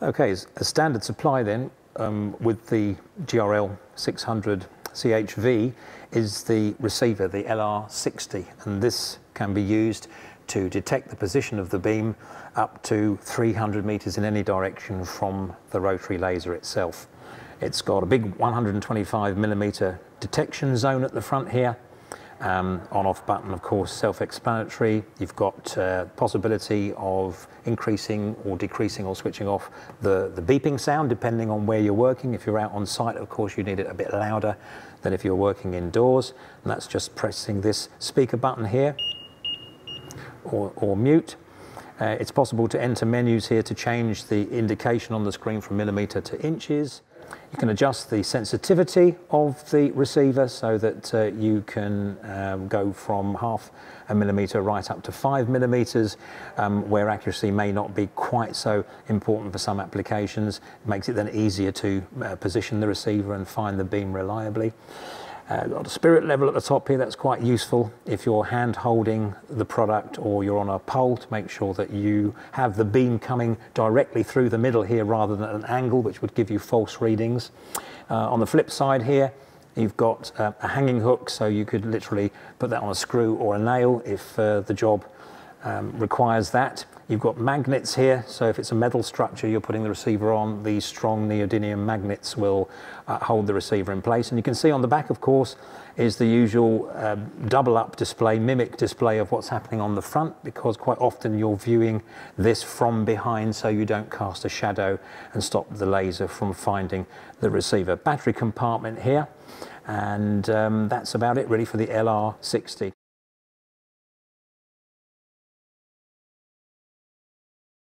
Okay, a standard supply then um, with the GRL 600 CHV is the receiver, the LR60, and this can be used to detect the position of the beam up to 300 meters in any direction from the rotary laser itself. It's got a big 125 millimeter detection zone at the front here. Um, on-off button, of course, self-explanatory. You've got uh, possibility of increasing or decreasing or switching off the, the beeping sound depending on where you're working. If you're out on site, of course, you need it a bit louder than if you're working indoors. And that's just pressing this speaker button here or, or mute. Uh, it's possible to enter menus here to change the indication on the screen from millimeter to inches. You can adjust the sensitivity of the receiver so that uh, you can um, go from half a millimeter right up to five millimeters, um, where accuracy may not be quite so important for some applications. It makes it then easier to uh, position the receiver and find the beam reliably. Uh, got a spirit level at the top here, that's quite useful if you're hand holding the product or you're on a pole to make sure that you have the beam coming directly through the middle here rather than at an angle which would give you false readings. Uh, on the flip side here, you've got uh, a hanging hook so you could literally put that on a screw or a nail if uh, the job um, requires that. You've got magnets here, so if it's a metal structure you're putting the receiver on, these strong neodymium magnets will uh, hold the receiver in place. And you can see on the back, of course, is the usual uh, double up display, mimic display of what's happening on the front, because quite often you're viewing this from behind so you don't cast a shadow and stop the laser from finding the receiver. Battery compartment here, and um, that's about it really for the LR60.